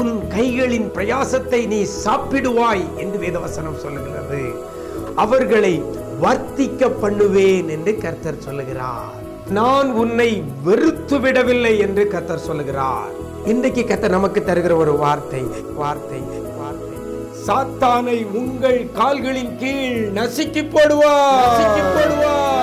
உன் கைகளின் பிரயாசத்தை நீ சாப்பிடுவாய் என்று வேதவசனம் சொல்லுகிறது. அவர்களை வர்த்திக்க பண்ணுவேன் என்று கர்த்தர் சொல்லுகிறார். நான் உன்னை வெறுத்து விடவில்லை என்று கர்த்தர் சொல்லுகிறார். இன்றைக்கு கர்த்தர் நமக்கு தருகிற ஒரு வார்த்தை வார்த்தை வார்த்தை. சாத்தானை உங்கள் கால்களின் கீழ் நசுக்கி போடுவார். நசுக்கி போடுவார்.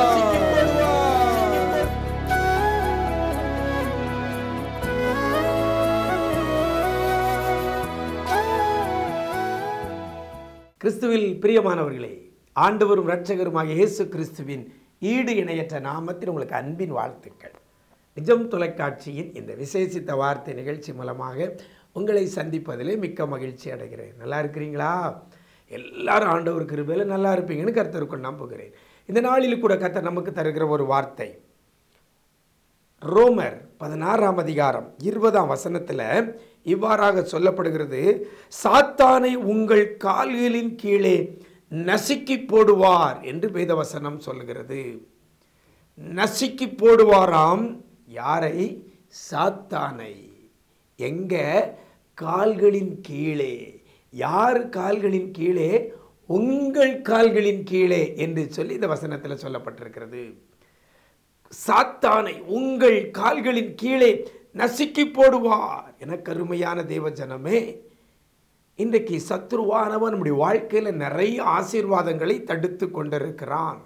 கிறிஸ்துவில் பிரியமானவர்களே ஆண்டவரும் இரட்சகருமாக இயேசு கிறிஸ்துவின் ஈடு இணையற்ற நாமத்தில் உங்களுக்கு அன்பின் வாழ்த்துக்கள். நிஜம் தொலைக்காட்சியின் இந்த விசேஷித்த வார்த்தை நிகழ்ச்சி மூலமாக உங்களை சந்திப்பதிலே மிக்க மகிழ்ச்சி அடைகிறேன். நல்லா இருக்கிறீங்களா? எல்லாரும் ஆண்டவர் கிருபையில் நல்லா இருப்பீங்கன்னு கர்த்தருக்குள் நம்புகிறேன். இந்த நாளில் கூட கர்த்தர் நமக்கு தருகிற ஒரு வார்த்தை. ரோமர் பதினாறாம் அதிகாரம் இருபதாம் வசனத்தில் இவ்வாறாக சொல்லப்படுகிறது சாத்தானை உங்கள் கால்களின் கீழே நசுக்கி போடுவார் என்று வேதவசனம் சொல்லுகிறது. நசுக்கி போடுவாராம் யாரை? சாத்தானை. எங்க? கால்களின் கீழே. யார் கால்களின் கீழே? உங்கள் கால்களின் கீழே என்று சொல்லி இந்த வசனத்தில் சொல்லப்பட்டிருக்கிறது. சாத்தானை உங்கள் கால்களின் கீழே நசுக்கி போடுவார் என கருமையான தேவ ஜனமே இன்றைக்கு சத்ருவானவன் நம்முடைய வாழ்க்கையில் நிறைய ஆசீர்வாதங்களை தடுத்து கொண்டிருக்கிறான்.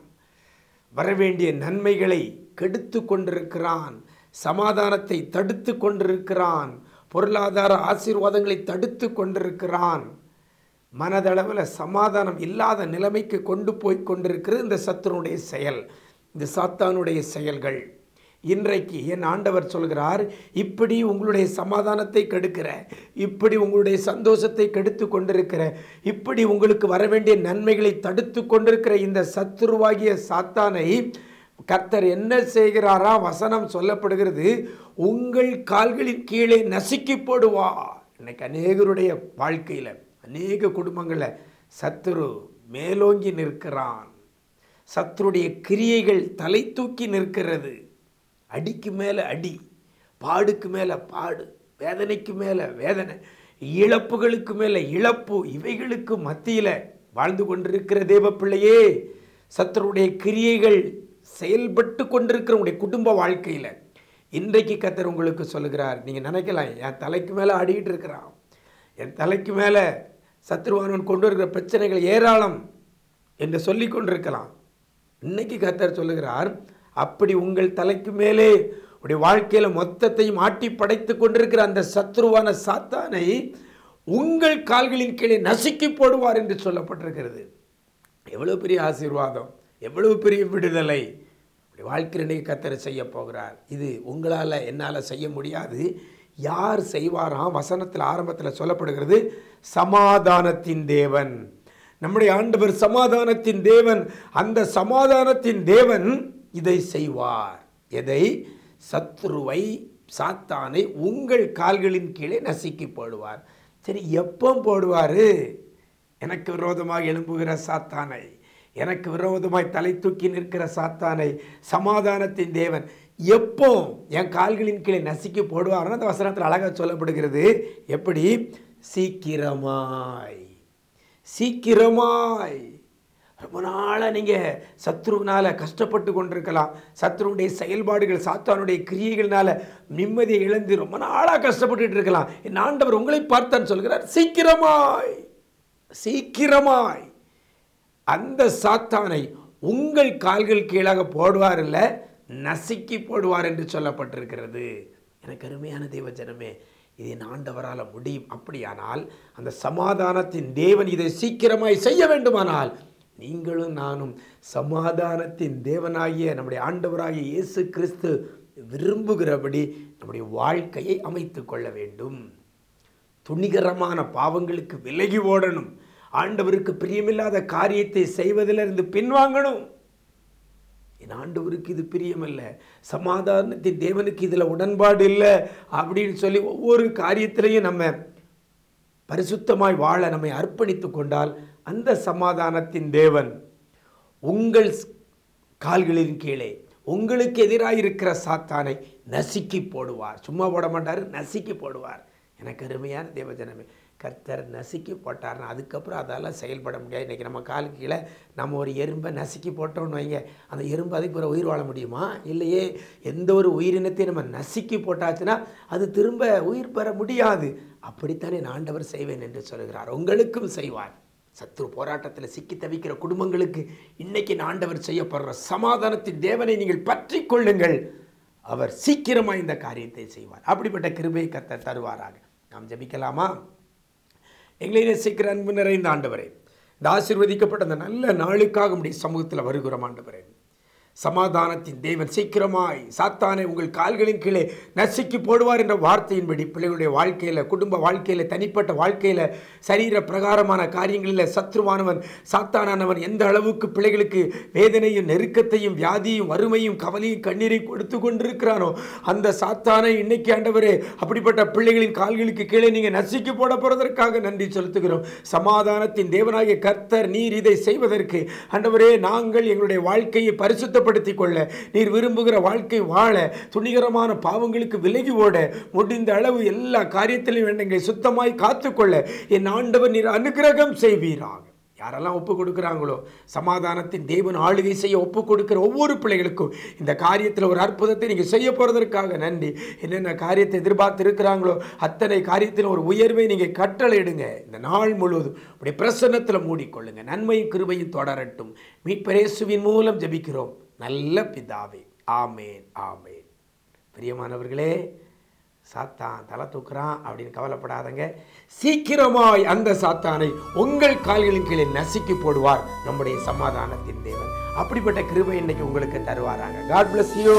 வரவேண்டிய நன்மைகளை கெடுத்து கொண்டிருக்கிறான். சமாதானத்தை தடுத்து கொண்டிருக்கிறான். பொருளாதார ஆசீர்வாதங்களை தடுத்து கொண்டிருக்கிறான். மனதளவில் சமாதானம் இல்லாத நிலைமைக்கு கொண்டு போய் கொண்டிருக்கிறது இந்த சத்துருடைய செயல் இந்த சாத்தானுடைய செயல்கள். இன்றைக்கு என் ஆண்டவர் சொல்கிறார் இப்படி உங்களுடைய சமாதானத்தை கெடுக்கிற இப்படி உங்களுடைய சந்தோஷத்தை கெடுத்து கொண்டிருக்கிற இப்படி உங்களுக்கு வர வேண்டிய நன்மைகளை தடுத்து கொண்டிருக்கிற இந்த சத்துருவாகிய சாத்தானை கர்த்தர் என்ன செய்கிறாரா? வசனம் சொல்லப்படுகிறது உங்கள் கால்களின் கீழே நசுக்கி போடுவா இன்னைக்கு அநேகருடைய வாழ்க்கையில் அநேக குடும்பங்களில் சத்துரு மேலோங்கி நிற்கிறான். சத்துருடைய கிரியைகள் தலை தூக்கி நிற்கிறது. அடிக்கு மேலே அடி பாடுக்கு மேலே பாடு வேதனைக்கு மேலே வேதனை இழப்புகளுக்கு மேலே இழப்பு இவைகளுக்கு மத்தியில் வாழ்ந்து கொண்டிருக்கிற தேவ பிள்ளையே சத்துருடைய கிரியைகள் செயல்பட்டு கொண்டிருக்கிற உங்களுடைய குடும்ப வாழ்க்கையில் இன்றைக்கு கத்தர் உங்களுக்கு சொல்லுகிறார். நீங்கள் நினைக்கலாம் என் தலைக்கு மேலே ஆடிக்கிட்டு இருக்கிறான். என் தலைக்கு மேலே சத்ருவானவன் கொண்டு வருகிற பிரச்சனைகள் ஏராளம் என்று சொல்லி கொண்டிருக்கலாம். இன்றைக்கி கத்தர் சொல்லுகிறார் அப்படி உங்கள் தலைக்கு மேலே உடைய வாழ்க்கையில் மொத்தத்தையும் ஆட்டி படைத்து கொண்டிருக்கிற அந்த சத்ருவான சாத்தானை உங்கள் கால்களின் கீழே நசுக்கி போடுவார் என்று சொல்லப்பட்டிருக்கிறது. எவ்வளவு பெரிய ஆசீர்வாதம் எவ்வளவு பெரிய விடுதலை. அப்படி வாழ்க்கையில் கத்தரை செய்ய போகிறார். இது உங்களால் என்னால் செய்ய முடியாது. யார் செய்வாராம் வசனத்தில் ஆரம்பத்தில் சொல்லப்படுகிறது சமாதானத்தின் தேவன். நம்முடைய ஆண்டவர் சமாதானத்தின் தேவன். அந்த சமாதானத்தின் தேவன் இதை செய்வார். எதை? சத்ருவை சாத்தானை உங்கள் கால்களின் கீழே நசுக்கி போடுவார். சரி எப்போ போடுவார்? எனக்கு விரோதமாக எழும்புகிற சாத்தானை எனக்கு விரோதமாய் தலை தூக்கி நிற்கிற சாத்தானை சமாதானத்தின் தேவன் எப்போ என் கால்களின் கீழே நசுக்கி போடுவார்னு அந்த வசனத்தில் அழகாக சொல்லப்படுகிறது. எப்படி? சீக்கிரமாய். சீக்கிரமாய். ரொம்ப நாளாக நீங்கள் சத்ருவினால் கஷ்டப்பட்டு கொண்டிருக்கலாம். சத்ருடைய செயல்பாடுகள் சாத்தானுடைய கிரியைகள்னால் நிம்மதியை இழந்து ரொம்ப நாளாக கஷ்டப்பட்டுட்டு இருக்கலாம். என் ஆண்டவர் உங்களை பார்த்தான்னு சொல்கிறார் சீக்கிரமாய் சீக்கிரமாய். அந்த சாத்தானை உங்கள் கால்கள் கீழாக போடுவார் இல்லை நசுக்கி போடுவார் என்று சொல்லப்பட்டிருக்கிறது. எனக்கு அருமையான தெய்வ ஜனமே இது என் ஆண்டவரால் முடியும். அப்படியானால் அந்த சமாதானத்தின் தேவன் இதை சீக்கிரமாய் செய்ய வேண்டுமானால் நீங்களும் நானும் சமாதானத்தின் தேவனாகிய நம்முடைய ஆண்டவராகிய இயேசு கிறிஸ்து விரும்புகிறபடி நம்முடைய வாழ்க்கையை அமைத்து கொள்ள வேண்டும். துணிகரமான பாவங்களுக்கு விலகி ஓடணும். ஆண்டவருக்கு பிரியமில்லாத காரியத்தை செய்வதிலிருந்து பின்வாங்கணும். என் ஆண்டவருக்கு இது பிரியமல்ல. சமாதானத்தின் தேவனுக்கு இதில் உடன்பாடு இல்லை அப்படின்னு சொல்லி ஒவ்வொரு காரியத்திலையும் நம்ம பரிசுத்தமாய் வாழ நம்மை அர்ப்பணித்து கொண்டால் அந்த சமாதானத்தின் தேவன் உங்கள் கால்களின் கீழே உங்களுக்கு எதிராக இருக்கிற சாத்தானை நசுக்கி போடுவார். சும்மா போட மாட்டார் நசுக்கி போடுவார். எனக்கு அருமையான தேவஜனமே கர்த்தர் நசுக்கி போட்டார்னா அதுக்கப்புறம் அதால் செயல்பட முடியாது. இன்றைக்கி நம்ம கால் கீழே நம்ம ஒரு எறும்பை நசுக்கி போட்டோம்னு வைங்க. அந்த எறும்பு அதுக்கு பிற உயிர் வாழ முடியுமா? இல்லையே. எந்த ஒரு உயிரினத்தையும் நம்ம நசுக்கி போட்டாச்சுன்னா அது திரும்ப உயிர் பெற முடியாது. அப்படித்தானே நான் ஆண்டவர் செய்வேன் என்று சொல்கிறார் உங்களுக்கும் செய்வார். சத்துரு போராட்டத்தில் சிக்கி தவிக்கிற குடும்பங்களுக்கு இன்னைக்கு நான் ஆண்டவர் செய்யப்படுற சமாதானத்தின் தேவனை நீங்கள் பற்றி கொள்ளுங்கள். அவர் சீக்கிரமாக இந்த காரியத்தை செய்வார். அப்படிப்பட்ட கிருபை கத்த தருவாராக. நாம் ஜெபிக்கலாமா? எங்களை நேசிக்கிற அன்பு நிறைந்த ஆண்டவரே இந்த ஆசிர்வதிக்கப்பட்ட அந்த நல்ல நாளுக்காக முடிய சமூகத்தில் வருகிறோம் ஆண்டவரே. சமாதானத்தின் தேவன் சீக்கிரமாய் சாத்தானை உங்கள் கால்களின் கீழே நசுக்கி போடுவார் என்ற வார்த்தையின்படி பிள்ளைகளுடைய வாழ்க்கையில் குடும்ப வாழ்க்கையில் தனிப்பட்ட வாழ்க்கையில் சரீர பிரகாரமான காரியங்களில் சத்ருவானவன் சாத்தானானவன் எந்த அளவுக்கு பிள்ளைகளுக்கு வேதனையும் நெருக்கத்தையும் வியாதியும் வறுமையும் கவலையும் கண்ணீரை கொடுத்து கொண்டிருக்கிறானோ அந்த சாத்தானை இன்னைக்கு ஆண்டவரே அப்படிப்பட்ட பிள்ளைகளின் கால்களுக்கு கீழே நீங்கள் நசுக்கி போட போகிறதற்காக நன்றி செலுத்துகிறோம். சமாதானத்தின் தேவனாகிய கர்த்தர் நீர் இதை செய்வதற்கு ஆண்டவரே நாங்கள் எங்களுடைய வாழ்க்கையை பரிசுத்தப்பட சுத்தப்படுத்திக் கொள்ள நீர் விரும்புகிற வாழ்க்கை வாழ துணிகரமான பாவங்களுக்கு விலகி ஓட முடிந்த அளவு எல்லா காரியத்திலும் எண்ணங்களை சுத்தமாய் காத்துக்கொள்ள என் ஆண்டவர் நீர் அனுகிரகம் செய்வீராக. யாரெல்லாம் ஒப்பு கொடுக்குறாங்களோ சமாதானத்தின் தேவன் ஆளுகை செய்ய ஒப்பு கொடுக்கிற ஒவ்வொரு பிள்ளைகளுக்கும் இந்த காரியத்தில் ஒரு அற்புதத்தை நீங்கள் செய்ய போகிறதற்காக நன்றி. என்னென்ன காரியத்தை எதிர்பார்த்து இருக்கிறாங்களோ அத்தனை காரியத்தில் ஒரு உயர்வை நீங்கள் கட்டளையிடுங்க. இந்த நாள் முழுவதும் அப்படி பிரசன்னத்தில் மூடிக்கொள்ளுங்க. நன்மையும் கிருபையும் தொடரட்டும். மீட்பரேசுவின் மூலம் ஜெபிக்கிறோம். நல்ல பிதாவே. ஆமேன் ஆமேன். பிரியமானவர்களே சாத்தான் தலை தூக்குறான் அப்படின்னு கவலைப்படாதங்க. சீக்கிரமாய் அந்த சாத்தானை உங்கள் கால்களின் கீழே நசுக்கி போடுவார் நம்முடைய சமாதானத்தின் தேவன். அப்படிப்பட்ட கிருபை இன்னைக்கு உங்களுக்கு தருவாராங்க. God bless you